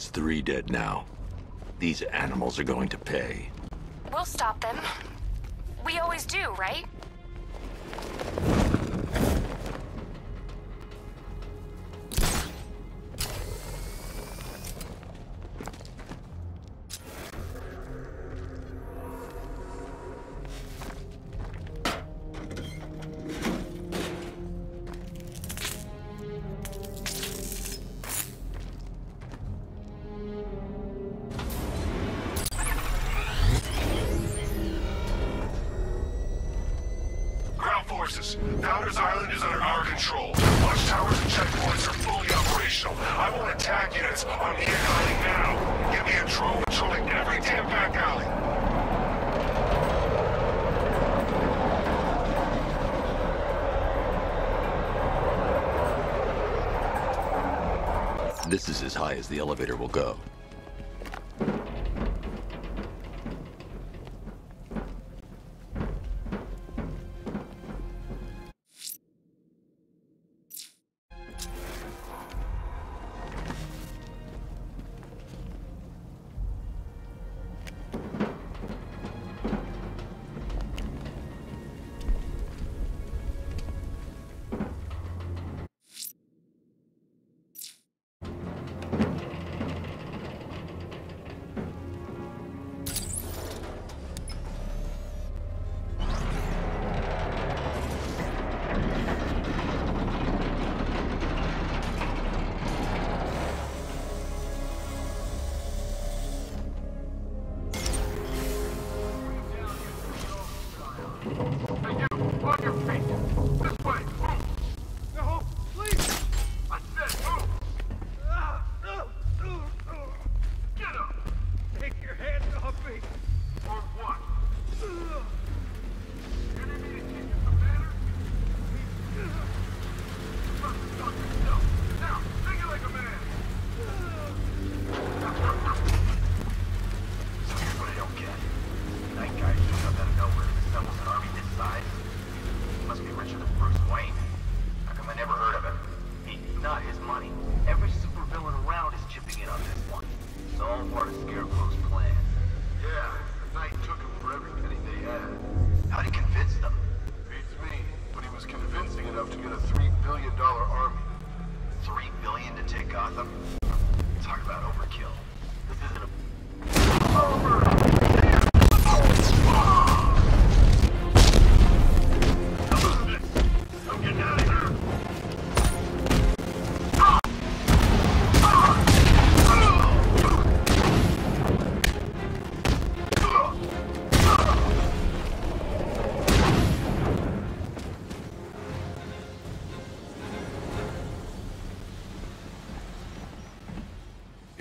That's three dead now. These animals are going to pay. We'll stop them. We always do, right? Founders Island is under our control. Watchtowers and checkpoints are fully operational. I want attack units on the now. Get me a drone patrolling every damn back alley. This is as high as the elevator will go.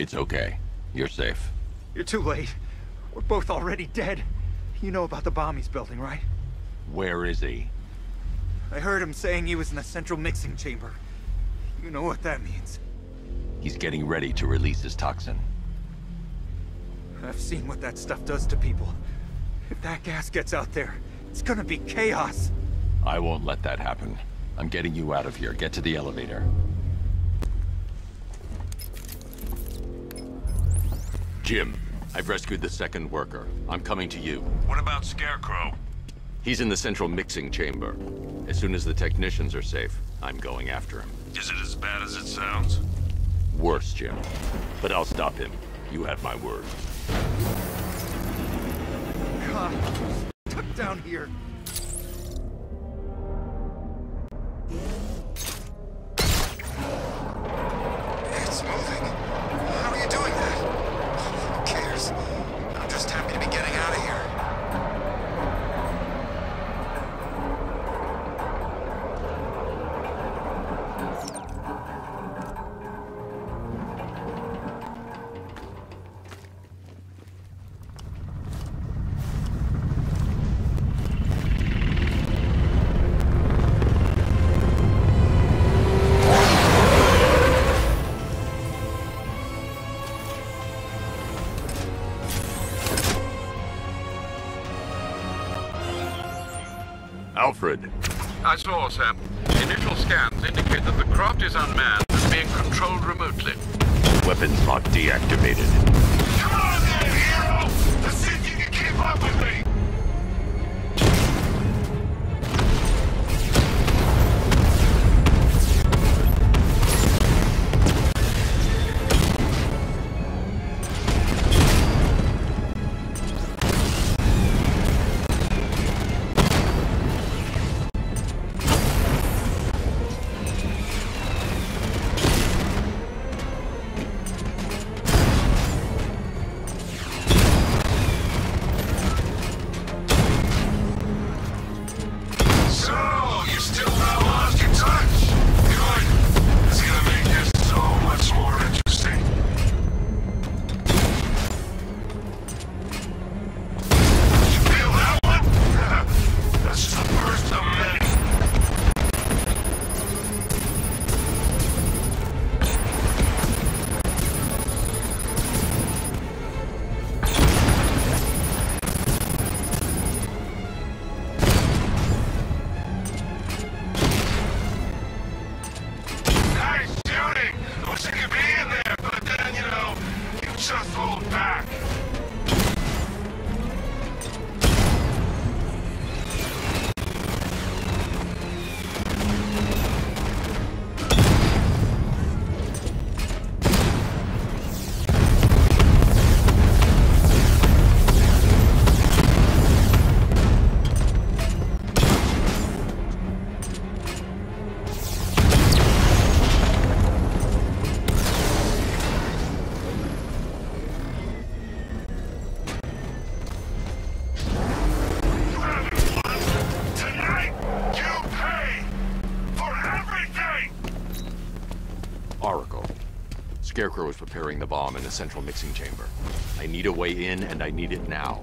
It's okay. You're safe. You're too late. We're both already dead. You know about the bomb he's building, right? Where is he? I heard him saying he was in the central mixing chamber. You know what that means. He's getting ready to release his toxin. I've seen what that stuff does to people. If that gas gets out there, it's gonna be chaos. I won't let that happen. I'm getting you out of here. Get to the elevator. Jim, I've rescued the second worker. I'm coming to you. What about Scarecrow? He's in the central mixing chamber. As soon as the technicians are safe, I'm going after him. Is it as bad as it sounds? Worse, Jim. But I'll stop him. You have my word. God, stuck down here. Alfred, I saw, Sam. Initial scans indicate that the craft is unmanned and being controlled remotely. weapons Weapons lock deactivated. Come on then, hero! Let's see if you can keep up with me! Preparing the bomb in the central mixing chamber. I need a way in, and I need it now.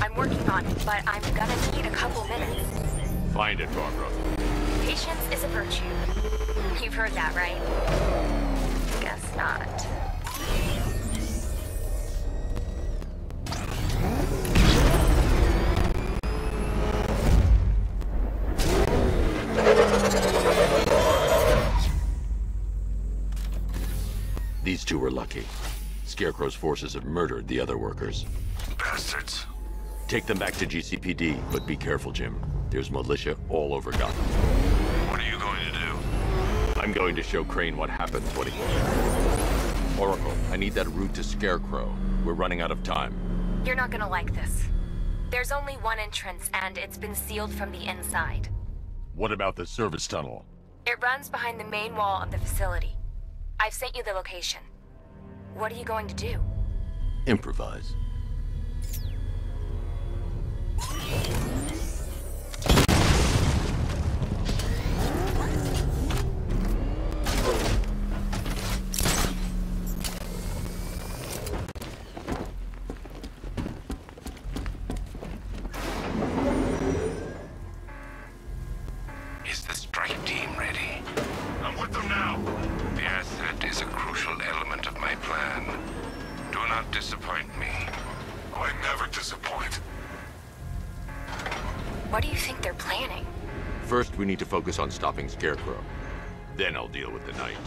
I'm working on it, but I'm gonna need a couple minutes. Find it, Barbara. Patience is a virtue. You've heard that, right? Guess not. Lucky. Scarecrow's forces have murdered the other workers. Bastards. Take them back to GCPD, but be careful, Jim. There's militia all over Gotham. What are you going to do? I'm going to show Crane what happens when he... Oracle, I need that route to Scarecrow. We're running out of time. You're not gonna like this. There's only one entrance, and it's been sealed from the inside. What about the service tunnel? It runs behind the main wall of the facility. I've sent you the location. What are you going to do? Improvise. To focus on stopping Scarecrow. Then I'll deal with the Knight.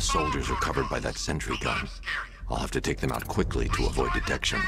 Soldiers are covered by that sentry gun. I'll have to take them out quickly to avoid detection.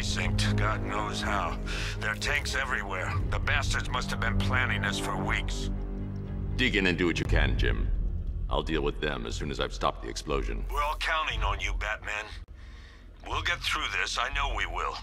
Precinct. God knows how. There are tanks everywhere. The bastards must have been planning this for weeks. Dig in and do what you can, Jim. I'll deal with them as soon as I've stopped the explosion. We're all counting on you, Batman. We'll get through this. I know we will.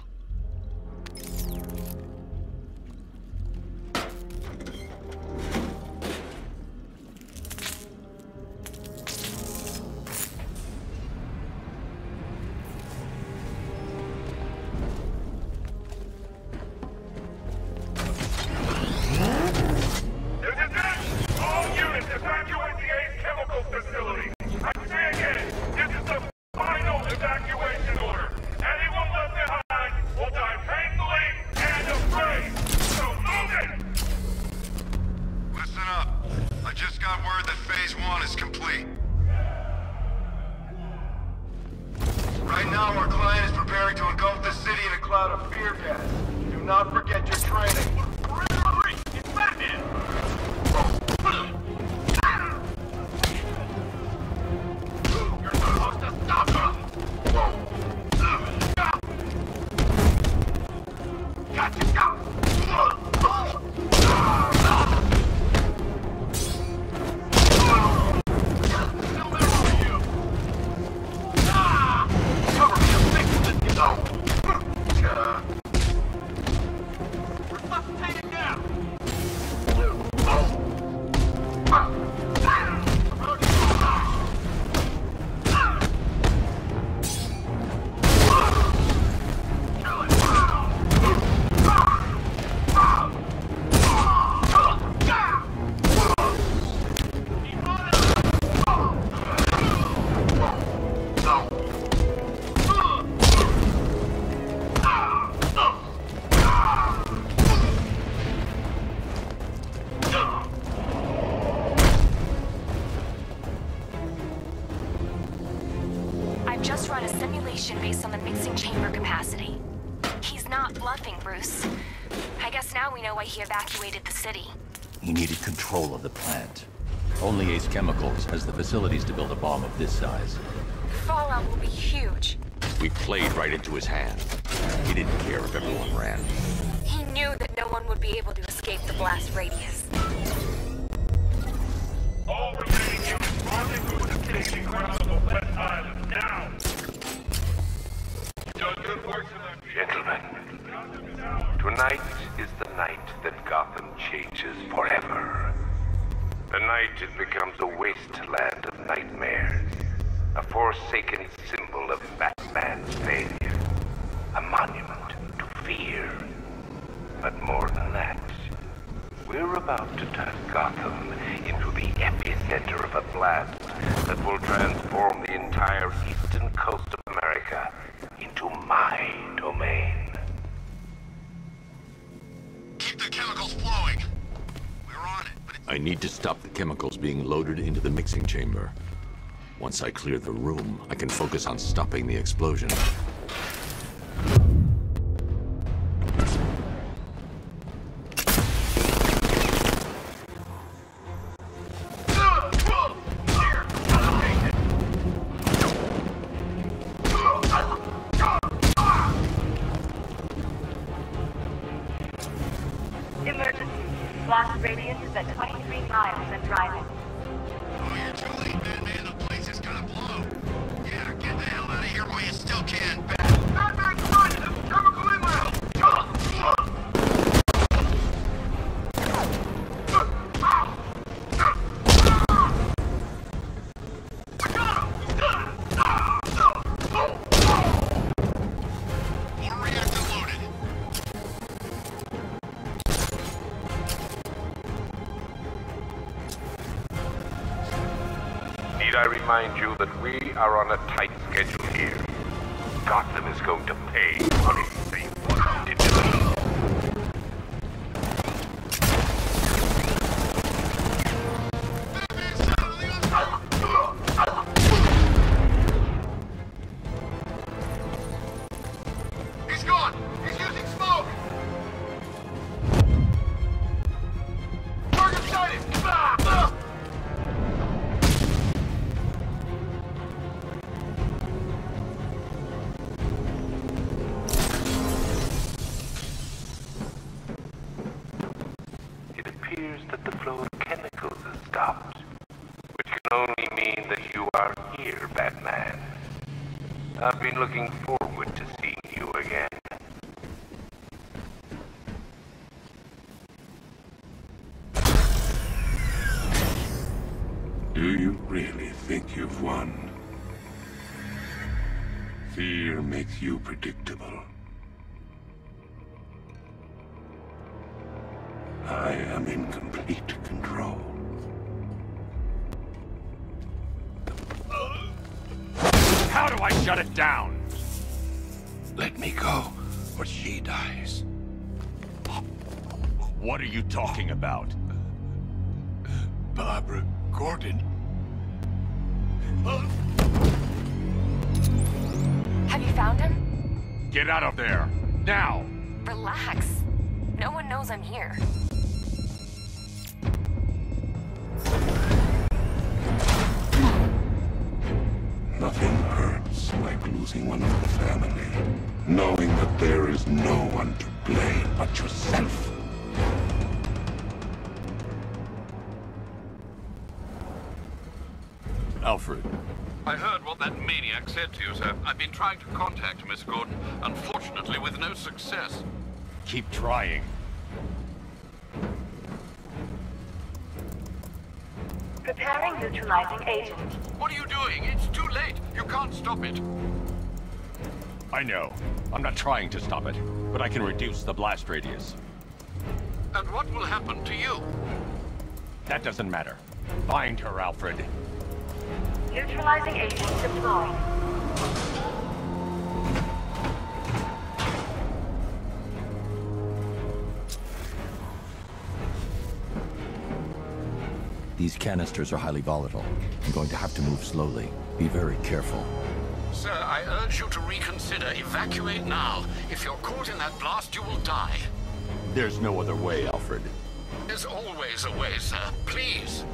He needed control of the plant. Only Ace Chemicals has the facilities to build a bomb of this size. The fallout will be huge. We played right into his hand. He didn't care if everyone ran. He knew that no one would be able to escape the blast radius. All remaining units rendezvous with the staging ground of West Island now! Done good work. Gentlemen, tonight is the night that Gotham changes forever. The night it becomes a wasteland of nightmares, a forsaken symbol of Batman's failure, a monument to fear. But more than that, we're about to turn Gotham into the epicenter of a blast that will transform the entire eastern coast of I need to stop the chemicals being loaded into the mixing chamber. Once I clear the room, I can focus on stopping the explosion. Are on a tight schedule here. Gotham is going to pay I've been looking forward to seeing you again. Do you really think you've won? Fear makes you predictable. I am in shut it down? Let me go, or she dies. What are you talking about? Barbara Gordon. Have you found him? Get out of there! Now! Relax. No one knows I'm here. Losing one of the family. Knowing that there is no one to blame but yourself. Alfred, I heard what that maniac said to you, sir. I've been trying to contact Miss Gordon, unfortunately with no success. Keep trying. Preparing neutralizing agent. What are you doing? It's too late. You can't stop it. I know. I'm not trying to stop it, but I can reduce the blast radius. And what will happen to you? That doesn't matter. Find her, Alfred. Neutralizing agent deployed. these canisters are highly volatile. I'm going to have to move slowly. Be very careful. Sir, I urge you to reconsider. Evacuate now. If you're caught in that blast, you will die. There's no other way, Alfred. There's always a way, sir. Please.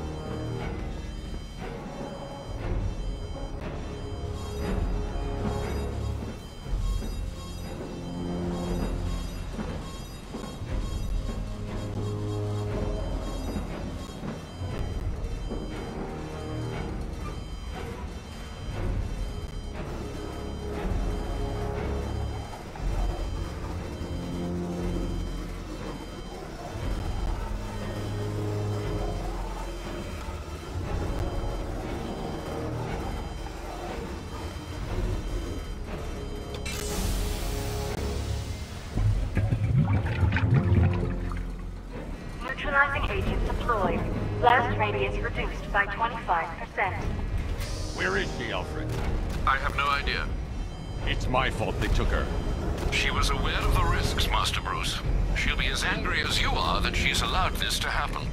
Neutralizing agent deployed. Blast radius reduced by 25%. Where is she, Alfred? I have no idea. It's my fault they took her. She was aware of the risks, Master Bruce. She'll be as angry as you are that she's allowed this to happen.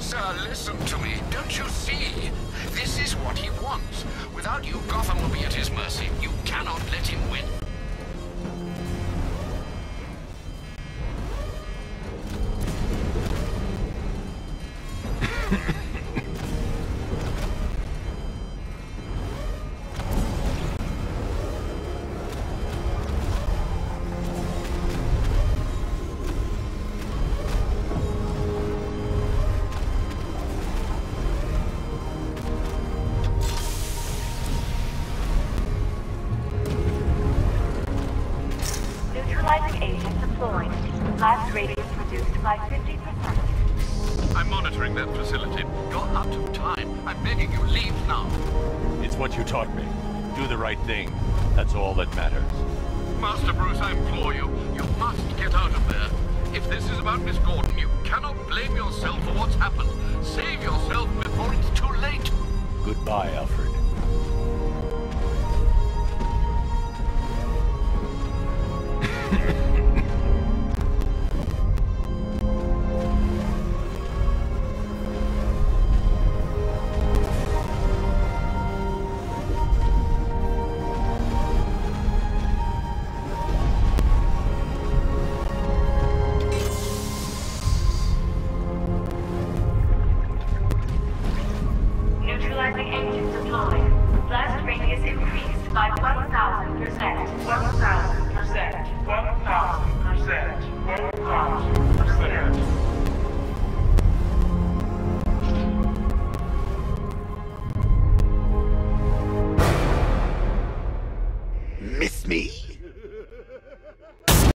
Sir, listen to me. Don't you see? This is what he wants. Without you, Gotham will be at his mercy. You cannot let him win. All that